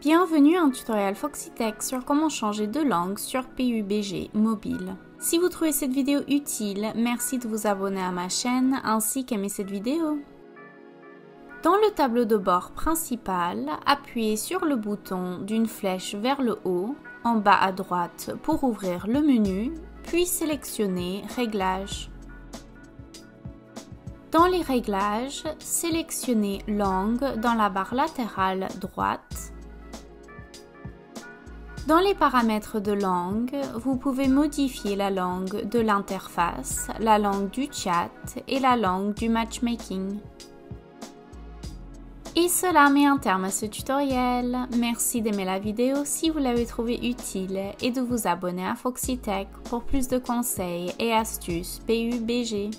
Bienvenue à un tutoriel Foxytech sur comment changer de langue sur PUBG mobile. Si vous trouvez cette vidéo utile, merci de vous abonner à ma chaîne ainsi qu'aimer cette vidéo. Dans le tableau de bord principal, appuyez sur le bouton d'une flèche vers le haut, en bas à droite pour ouvrir le menu, puis sélectionnez Réglages. Dans les réglages, sélectionnez Langue dans la barre latérale droite. Dans les paramètres de langue, vous pouvez modifier la langue de l'interface, la langue du chat et la langue du matchmaking. Et cela met un terme à ce tutoriel. Merci d'aimer la vidéo si vous l'avez trouvé utile et de vous abonner à Foxytech pour plus de conseils et astuces PUBG.